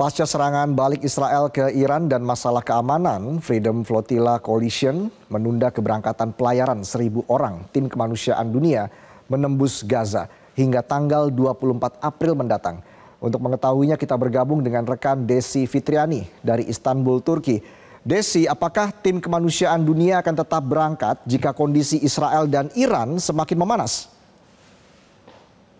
Pasca serangan balik Israel ke Iran dan masalah keamanan, Freedom Flotilla Coalition menunda keberangkatan pelayaran seribu orang tim kemanusiaan dunia menembus Gaza hingga tanggal 24 April mendatang. Untuk mengetahuinya kita bergabung dengan rekan Desi Fitriani dari Istanbul, Turki. Desi, apakah tim kemanusiaan dunia akan tetap berangkat jika kondisi Israel dan Iran semakin memanas?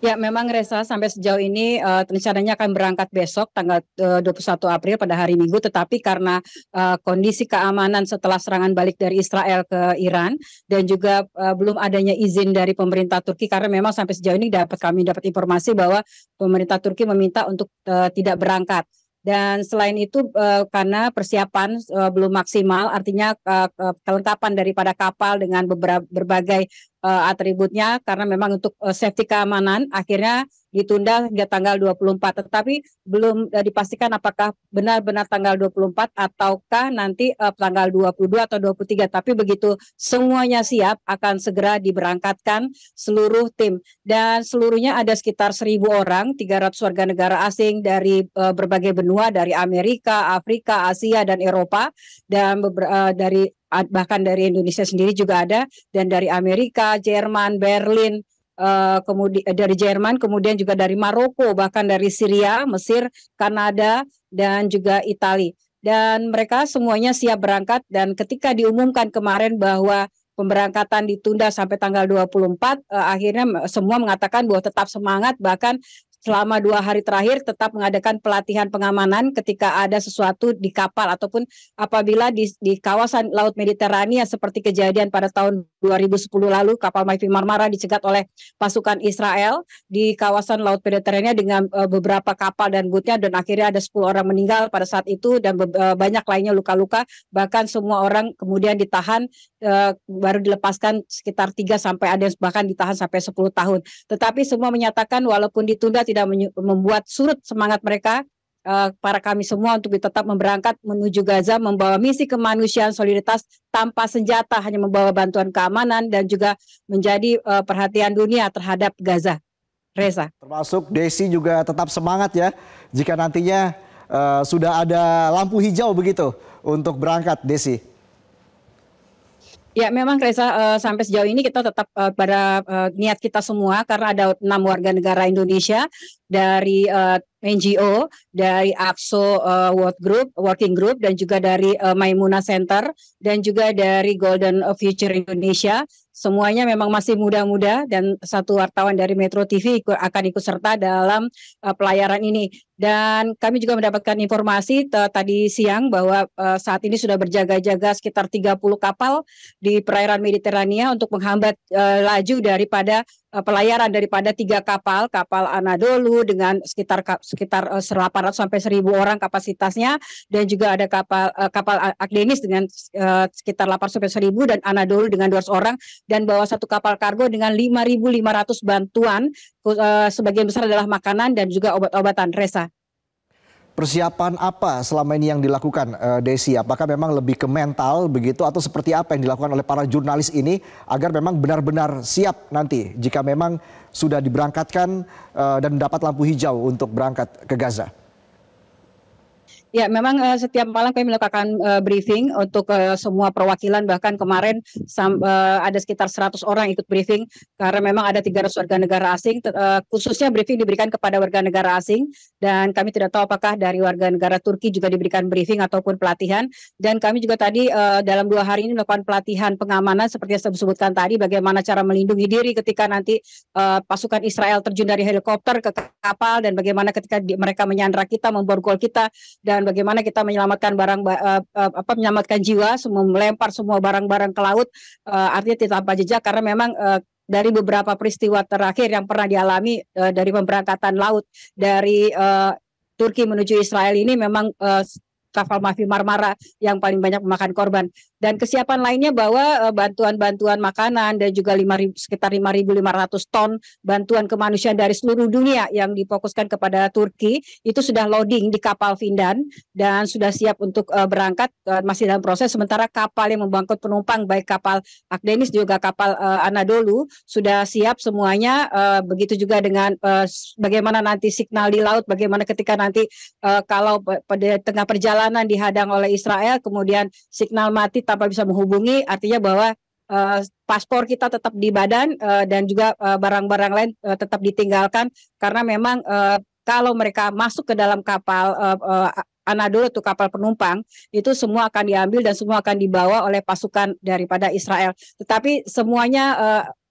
Ya, memang Reza sampai sejauh ini uh, rencananya akan berangkat besok tanggal eh, uh, 21 April pada hari Minggu. Tetapi karena uh, kondisi keamanan setelah serangan balik dari Israel ke Iran dan juga uh, belum adanya izin dari pemerintah Turki karena memang sampai sejauh ini dapat kami dapat informasi bahwa pemerintah Turki meminta untuk uh, tidak berangkat. Dan selain itu uh, karena persiapan uh, belum maksimal artinya uh, kelengkapan daripada kapal dengan beberapa berbagai uh, atributnya karena memang untuk uh, safety keamanan akhirnya ditunda hingga tanggal 24 tetapi belum uh, dipastikan apakah benar-benar tanggal 24 ataukah nanti uh, tanggal 22 atau 23 tapi begitu semuanya siap akan segera diberangkatkan seluruh tim. Dan seluruhnya ada sekitar 1000 orang 300 warga negara asing dari uh, berbagai benua dari Amerika, Afrika, Asia dan Eropa. Dan uh, dari bahkan dari Indonesia sendiri juga ada dan dari Amerika, Jerman, Berlin, uh, kemudian eh, dari Jerman, kemudian juga dari Maroko, bahkan dari Syria, Mesir, Kanada dan juga Italia. Dan mereka semuanya siap berangkat dan ketika diumumkan kemarin bahwa pemberangkatan ditunda sampai tanggal 24 uh, akhirnya semua mengatakan bahwa tetap semangat bahkan selama dua hari terakhir tetap mengadakan pelatihan pengamanan ketika ada sesuatu di kapal ataupun apabila di, di kawasan Laut Mediterania seperti kejadian pada tahun 2010 lalu kapal Maifi Marmara dicegat oleh pasukan Israel di kawasan Laut Mediterania dengan uh, beberapa kapal dan butnya dan akhirnya ada 10 orang meninggal pada saat itu dan uh, banyak lainnya luka-luka. Bahkan semua orang kemudian ditahan uh, baru dilepaskan sekitar 3 sampai ada yang bahkan ditahan sampai 10 tahun. Tetapi semua menyatakan walaupun ditunda tidak membuat surut semangat mereka uh, para kami semua untuk tetap memberangkat menuju Gaza membawa misi kemanusiaan solidaritas tanpa senjata hanya membawa bantuan keamanan dan juga menjadi uh, perhatian dunia terhadap Gaza. Reza. Termasuk Desi juga tetap semangat ya jika nantinya uh, sudah ada lampu hijau begitu untuk berangkat Desi. Ya, memang Reza uh, sampai sejauh ini kita tetap uh, pada uh, niat kita semua karena ada enam warga negara Indonesia dari uh, NGO, dari AXO uh, World Group, Working Group, dan juga dari uh, Maimuna Center, dan juga dari Golden Future Indonesia semuanya memang masih muda-muda dan satu wartawan dari Metro TV akan ikut serta dalam uh, pelayaran ini. Dan kami juga mendapatkan informasi tadi siang bahwa uh, saat ini sudah berjaga-jaga sekitar 30 kapal di perairan Mediterania untuk menghambat uh, laju daripada pelayaran daripada tiga kapal, kapal Anadolu dengan sekitar sekitar uh, 800 sampai 1000 orang kapasitasnya dan juga ada kapal uh, kapal Agdenis dengan sekitar 800 sampai 1000 dan Anadolu dengan 200 orang dan bawa satu kapal kargo dengan 5.500 bantuan sebagian besar adalah makanan dan juga obat-obatan. Resa. Persiapan apa selama ini yang dilakukan uh, Desi? Apakah memang lebih ke mental begitu atau seperti apa yang dilakukan oleh para jurnalis ini agar memang benar-benar siap nanti jika memang sudah diberangkatkan uh, dan mendapat lampu hijau untuk berangkat ke Gaza? Ya, memang uh, setiap malam kami melakukan uh, briefing untuk uh, semua perwakilan. Bahkan kemarin sam, uh, ada sekitar 100 orang ikut briefing karena memang ada 300 warga negara asing. Uh, khususnya briefing diberikan kepada warga negara asing. Dan kami tidak tahu apakah dari warga negara Turki juga diberikan briefing ataupun pelatihan. Dan kami juga tadi uh, dalam dua hari ini melakukan pelatihan pengamanan seperti yang saya sebutkan tadi bagaimana cara melindungi diri ketika nanti uh, pasukan Israel terjun dari helikopter ke kapal dan bagaimana ketika di, mereka menyandra kita memborgol kita dan dan bagaimana kita menyelamatkan barang uh, apa menyelamatkan jiwa, semua melempar semua barang-barang ke laut uh, artinya tidak tanpa jejak karena memang uh, dari beberapa peristiwa terakhir yang pernah dialami uh, dari pemberangkatan laut dari uh, Turki menuju Israel ini memang uh, kapal Mafi Marmara yang paling banyak memakan korban. Dan kesiapan lainnya bahwa bantuan-bantuan makanan dan juga 5, sekitar 5.500 ton bantuan kemanusiaan dari seluruh dunia yang difokuskan kepada Turki itu sudah loading di kapal Vindan dan sudah siap untuk uh, berangkat uh, masih dalam proses. Sementara kapal yang membangkut penumpang baik kapal Akdenis juga kapal Anadolu sudah siap semuanya. Begitu juga dengan bagaimana nanti signal di laut, bagaimana ketika nanti kalau pada tengah perjalanan dihadang oleh Israel, kemudian signal mati tanpa bisa menghubungi, artinya bahwa uh, paspor kita tetap di badan uh, dan juga barang-barang uh, lain uh, tetap ditinggalkan karena memang uh, kalau mereka masuk ke dalam kapal uh, uh, Anadolu itu kapal penumpang itu semua akan diambil dan semua akan dibawa oleh pasukan daripada Israel. Tetapi semuanya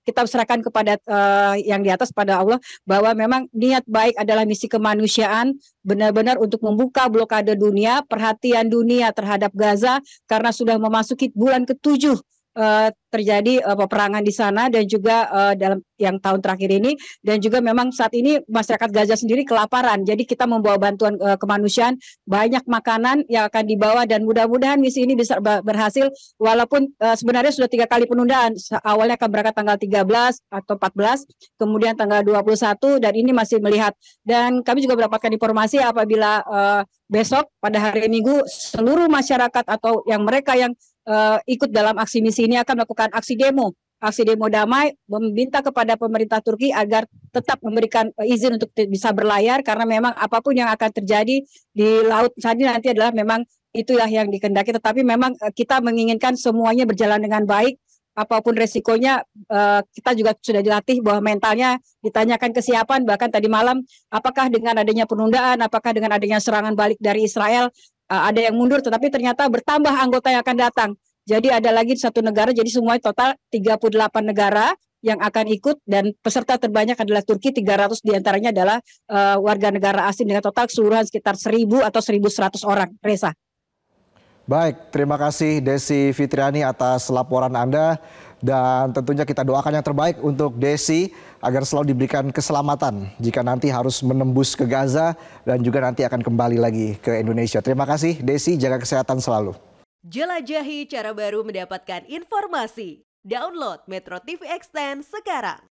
kita serahkan kepada uh, yang di atas pada Allah bahwa memang niat baik adalah misi kemanusiaan benar-benar untuk membuka blokade dunia, perhatian dunia terhadap Gaza karena sudah memasuki bulan ketujuh uh, terjadi uh, peperangan di sana dan juga uh, dalam yang tahun terakhir ini dan juga memang saat ini masyarakat Gaza sendiri kelaparan. Jadi kita membawa bantuan uh, kemanusiaan, banyak makanan yang akan dibawa dan mudah-mudahan misi ini bisa berhasil walaupun uh, sebenarnya sudah tiga kali penundaan. Awalnya akan berangkat tanggal 13 atau 14, kemudian tanggal 21 dan ini masih melihat dan kami juga mendapatkan informasi apabila uh, besok pada hari Minggu seluruh masyarakat atau yang mereka yang uh, ikut dalam aksi misi ini akan melakukan aksi demo. Aksi demo damai meminta kepada pemerintah Turki agar tetap memberikan eh, izin untuk bisa berlayar karena memang apa pun yang akan terjadi di laut tadi nanti adalah memang itulah yang dikendaki. Tetapi memang eh, kita menginginkan semuanya berjalan dengan baik. Apa pun resikonya kita juga sudah dilatih bahwa mentalnya ditanyakan kesiapan. Bahkan tadi malam apakah dengan adanya penundaan apakah dengan adanya serangan balik dari Israel ada yang mundur tetapi ternyata bertambah anggota yang akan datang jadi ada lagi satu negara, jadi semua total 38 negara yang akan ikut dan peserta terbanyak adalah Turki 300 di antaranya adalah uh, warga negara asing dengan total keseluruhan sekitar 1000 atau 1100 orang. Reza. Baik, terima kasih Desi Fitriani atas laporan Anda dan tentunya kita doakan yang terbaik untuk Desi agar selalu diberikan keselamatan jika nanti harus menembus ke Gaza dan juga nanti akan kembali lagi ke Indonesia. Terima kasih Desi, jaga kesehatan selalu. Jelajahi cara baru mendapatkan informasi. Download Metro TV Extend sekarang.